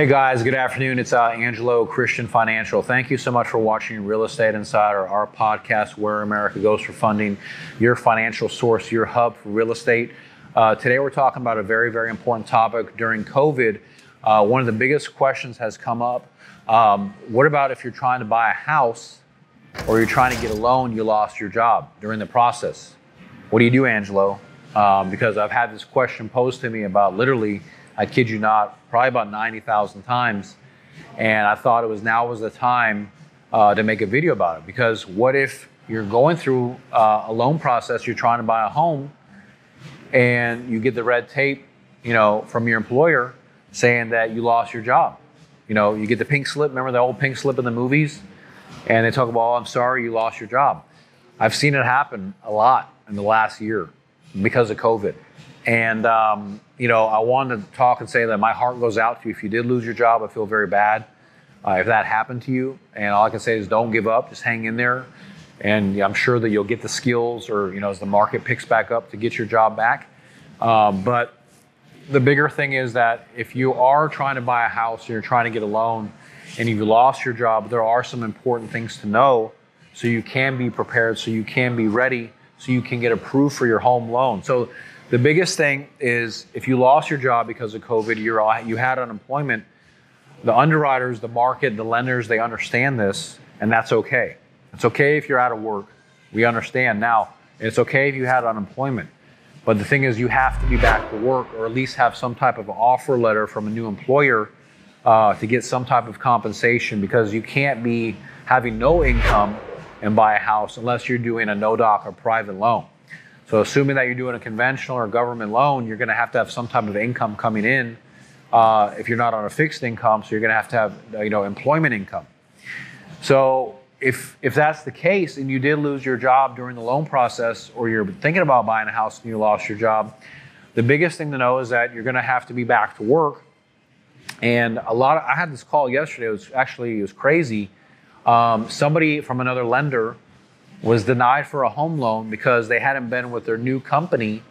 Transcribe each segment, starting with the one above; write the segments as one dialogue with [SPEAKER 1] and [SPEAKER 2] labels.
[SPEAKER 1] Hey guys, good afternoon. It's uh, Angelo Christian Financial. Thank you so much for watching Real Estate Insider, our podcast where America goes for funding, your financial source, your hub for real estate. Uh, today we're talking about a very, very important topic. During COVID, uh, one of the biggest questions has come up. Um, what about if you're trying to buy a house or you're trying to get a loan, you lost your job during the process? What do you do, Angelo? Um, because I've had this question posed to me about literally I kid you not, probably about 90,000 times. And I thought it was now was the time uh, to make a video about it because what if you're going through uh, a loan process, you're trying to buy a home, and you get the red tape, you know, from your employer saying that you lost your job. You know, you get the pink slip. Remember the old pink slip in the movies, and they talk about, "Oh, I'm sorry, you lost your job." I've seen it happen a lot in the last year because of COVID. And, um, you know, I wanted to talk and say that my heart goes out to you. If you did lose your job, I feel very bad uh, if that happened to you. And all I can say is don't give up, just hang in there. And I'm sure that you'll get the skills or, you know, as the market picks back up to get your job back. Um, but the bigger thing is that if you are trying to buy a house and you're trying to get a loan and you've lost your job, there are some important things to know so you can be prepared, so you can be ready, so you can get approved for your home loan. So the biggest thing is if you lost your job because of COVID, you're, you had unemployment, the underwriters, the market, the lenders, they understand this, and that's okay. It's okay if you're out of work. We understand now. It's okay if you had unemployment. But the thing is, you have to be back to work or at least have some type of offer letter from a new employer uh, to get some type of compensation because you can't be having no income and buy a house unless you're doing a no doc or private loan. So assuming that you're doing a conventional or government loan, you're going to have to have some type of income coming in. Uh, if you're not on a fixed income, so you're going to have to have uh, you know employment income. So if if that's the case, and you did lose your job during the loan process, or you're thinking about buying a house and you lost your job, the biggest thing to know is that you're going to have to be back to work. And a lot of I had this call yesterday. It was actually it was crazy. Um, somebody from another lender was denied for a home loan because they hadn't been with their new company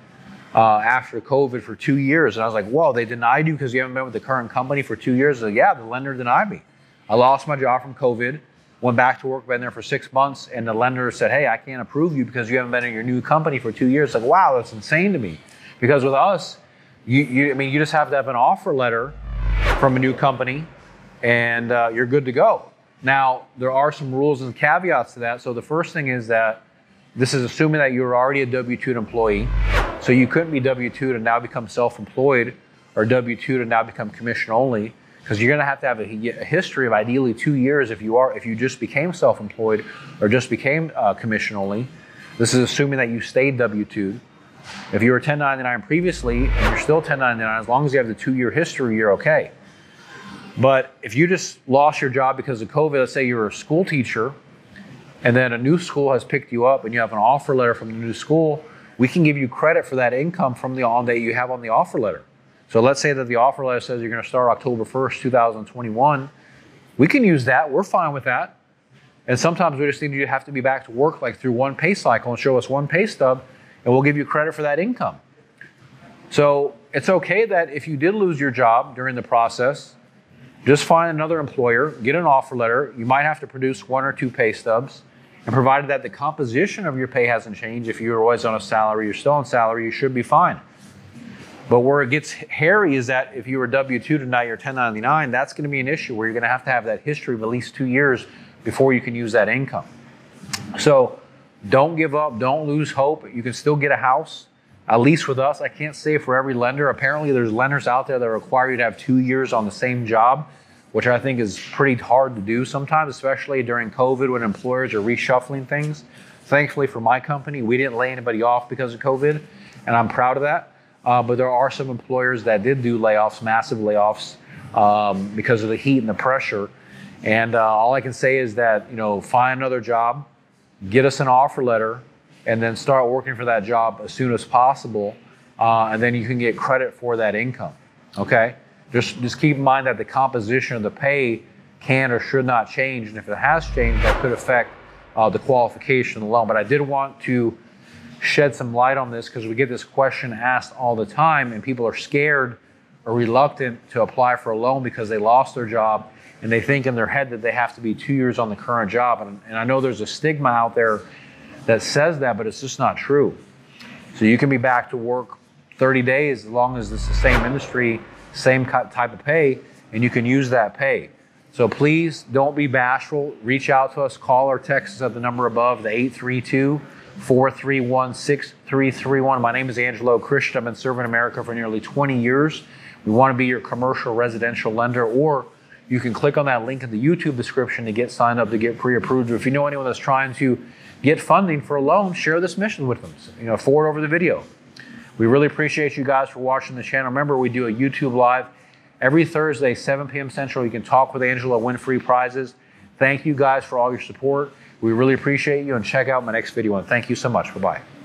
[SPEAKER 1] uh, after COVID for two years. And I was like, whoa, they denied you because you haven't been with the current company for two years? Like, yeah, the lender denied me. I lost my job from COVID, went back to work, been there for six months, and the lender said, hey, I can't approve you because you haven't been in your new company for two years. Like, wow, that's insane to me. Because with us, you, you I mean, you just have to have an offer letter from a new company and uh, you're good to go. Now, there are some rules and caveats to that. So the first thing is that this is assuming that you're already a W-2 employee. So you couldn't be W-2 to now become self-employed or W-2 to now become commission only because you're going to have to have a, a, history of ideally two years if you are if you just became self-employed or just became uh, commission only. This is assuming that you stayed W-2. If you were 1099 previously and you're still 1099, as long as you have the two-year history, you're okay. But if you just lost your job because of COVID, let's say you're a school teacher, and then a new school has picked you up and you have an offer letter from the new school, we can give you credit for that income from the on that you have on the offer letter. So let's say that the offer letter says you're going to start October 1st, 2021. We can use that. We're fine with that. And sometimes we just need you to have to be back to work like through one pay cycle and show us one pay stub, and we'll give you credit for that income. So it's okay that if you did lose your job during the process, just find another employer, get an offer letter. You might have to produce one or two pay stubs. And provided that the composition of your pay hasn't changed, if you're always on a salary, you're still on salary, you should be fine. But where it gets hairy is that if you were W 2 to now you're 1099, that's going to be an issue where you're going to have to have that history of at least two years before you can use that income. So don't give up, don't lose hope. You can still get a house, at least with us. I can't say for every lender. Apparently, there's lenders out there that require you to have two years on the same job which I think is pretty hard to do sometimes, especially during COVID when employers are reshuffling things. Thankfully for my company, we didn't lay anybody off because of COVID, and I'm proud of that. Uh, but there are some employers that did do layoffs, massive layoffs, um, because of the heat and the pressure. And uh, all I can say is that you know, find another job, get us an offer letter, and then start working for that job as soon as possible, uh, and then you can get credit for that income. Okay. Just, just keep in mind that the composition of the pay can or should not change. And if it has changed, that could affect uh, the qualification of the loan. But I did want to shed some light on this because we get this question asked all the time and people are scared or reluctant to apply for a loan because they lost their job and they think in their head that they have to be two years on the current job. And, and I know there's a stigma out there that says that, but it's just not true. So you can be back to work 30 days as long as it's the same industry, same type of pay, and you can use that pay. So please don't be bashful. Reach out to us, call or text us at the number above, the 832 431 6331. My name is Angelo Christian. I've been serving America for nearly 20 years. We want to be your commercial residential lender, or you can click on that link in the YouTube description to get signed up to get pre-approved. Or if you know anyone that's trying to get funding for a loan, share this mission with them. You know, forward over the video. We really appreciate you guys for watching the channel. Remember, we do a YouTube live every Thursday, 7 p.m. Central. You can talk with Angelo, win free prizes. Thank you guys for all your support. We really appreciate you and check out my next video and thank you so much. Bye-bye.